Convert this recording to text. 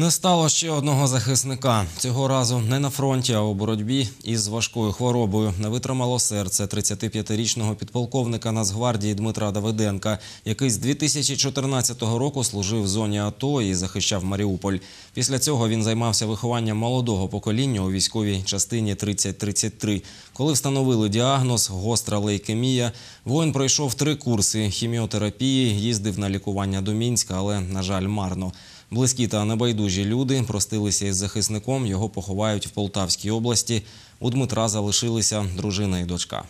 Не стало ще одного захисника. Цього разу не на фронті, а у боротьбі із важкою хворобою. Не витримало серце 35-річного підполковника Нацгвардії Дмитра Давиденка, який з 2014 року служив в зоні АТО і захищав Маріуполь. Після цього він займався вихованням молодого покоління у військовій частині 3033. Коли встановили діагноз гостра лейкемія, воїн пройшов три курси хіміотерапії, їздив на лікування до Мінська, але, на жаль, марно. Близькі та небайдужі люди простилися із захисником. Його поховають в Полтавській області. У Дмитра залишилися дружина і дочка.